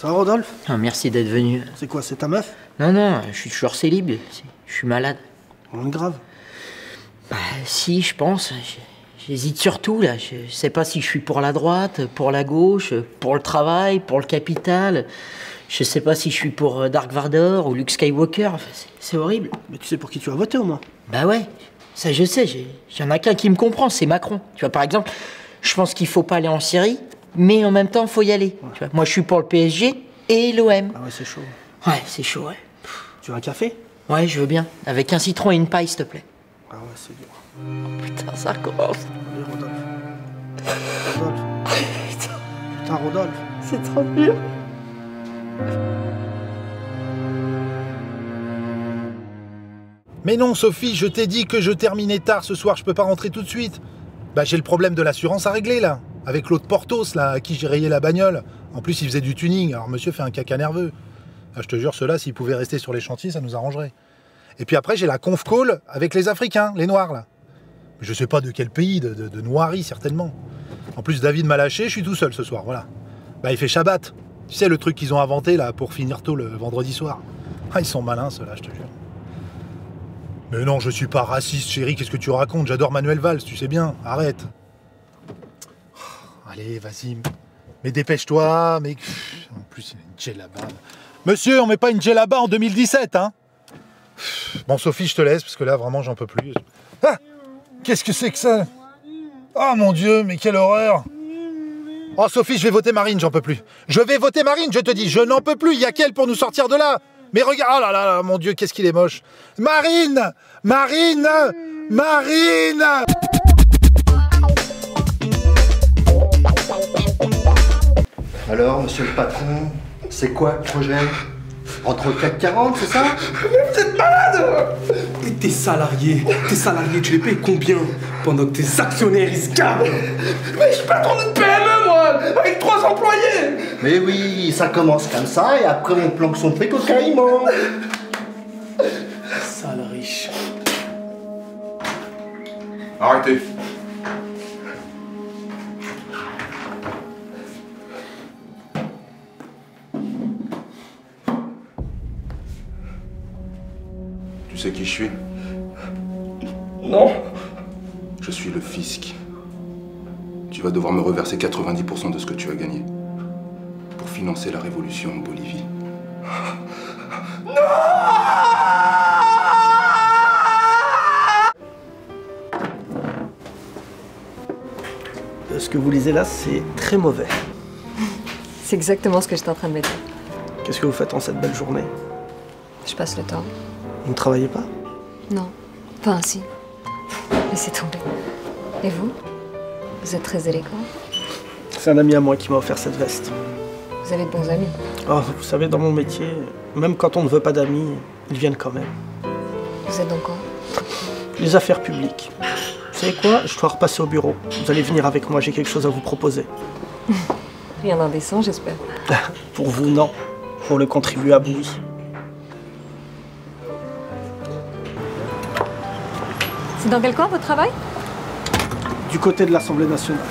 Ça va, Rodolphe? Merci d'être venu. C'est quoi, c'est ta meuf? Non, non, je suis toujours célibe. Je suis malade. On est grave. Bah, si, je pense. J'hésite surtout, là. Je sais pas si je suis pour la droite, pour la gauche, pour le travail, pour le capital. Je sais pas si je suis pour euh, Dark Vador ou Luke Skywalker. Enfin, c'est- horrible. Mais tu sais pour qui tu as voté au moins Bah ouais, ça je sais. J'en a qu'un qui me comprend, c'est Macron. Tu vois, par exemple, je pense qu'il faut pas aller en Syrie, mais en même temps, faut y aller. Tu vois, moi, je suis pour le PSG et l'OM. Ah ouais, c'est chaud. Ouais, c'est chaud, ouais. Tu veux un café? Ouais, je veux bien. Avec un citron et une paille, s'il te plaît. Ah ouais, c'est dur. Putain, ça commence. Allez, Rodolphe. Rodolphe. Putain, Rodolphe. C'est trop dur. Mais non, Sophie, je t'ai dit que je terminais tard ce soir, je peux pas rentrer tout de suite. Bah, j'ai le problème de l'assurance à régler, là. Avec l'autre Portos, là, à qui j'ai rayé la bagnole. En plus, il faisait du tuning, alors monsieur fait un caca nerveux. Ah, je te jure, ceux-là, s'ils pouvaient rester sur les chantiers, ça nous arrangerait. Et puis après, j'ai la conf call avec les Africains, les Noirs, là. Je sais pas de quel pays, de, de, Noirie, certainement. En plus, David m'a lâché, je suis tout seul ce soir, voilà. Bah, il fait Shabbat. Tu sais, le truc qu'ils ont inventé, là, pour finir tôt le vendredi soir. Ah, ils sont malins, ceux-là, je te jure. Mais non, je suis pas raciste, chérie, qu'est-ce que tu racontes? J'adore Manuel Valls, tu sais bien, arrête. Allez, vas-y, mais dépêche-toi, mais... En plus, il y a une djellaba. Monsieur, on met pas une djellaba en 2017, hein? Bon, Sophie, je te laisse, parce que là, vraiment, j'en peux plus. Ah! Qu'est-ce que c'est que ça? Oh mon Dieu, mais quelle horreur! Oh Sophie, je vais voter Marine, j'en peux plus. Je vais voter Marine, je te dis, je n'en peux plus, il y a qu'elle pour nous sortir de là. Mais regarde, oh là là, là, mon Dieu, qu'est-ce qu'il est moche. Marine! Marine! Marine Alors, monsieur le patron, c'est quoi le projet Entre le CAC 40, c'est ça Et tes salariés, tes salariés, tu les payes combien Pendant que tes actionnaires ils se gavent Mais je suis patron d'une PME moi Avec trois employés Mais oui, ça commence comme ça et après on planque son fric au caïman. Sale riche. Arrêtez. Tu sais qui je suis Non Je suis le fisc. Tu vas devoir me reverser 90% de ce que tu as gagné. Pour financer la révolution en Bolivie. Euh, Ce que vous lisez là, c'est très mauvais. C'est exactement ce que j'étais en train de mettre. Qu'est-ce que vous faites en cette belle journée? Je passe le temps. Vous ne travaillez pas? Non. Enfin, si. Laissez tomber. Et vous? Vous êtes très élégant. C'est un ami à moi qui m'a offert cette veste. Vous avez de bons amis. Oh, vous savez, dans mon métier, même quand on ne veut pas d'amis, ils viennent quand même. Vous êtes dans quoi? Les affaires publiques. Vous savez quoi? Je dois repasser au bureau. Vous allez venir avec moi, j'ai quelque chose à vous proposer. Rien d'indécent, j'espère. Pour vous, non. Pour le contribuable, oui. C'est dans quel coin votre travail Du côté de l'Assemblée nationale.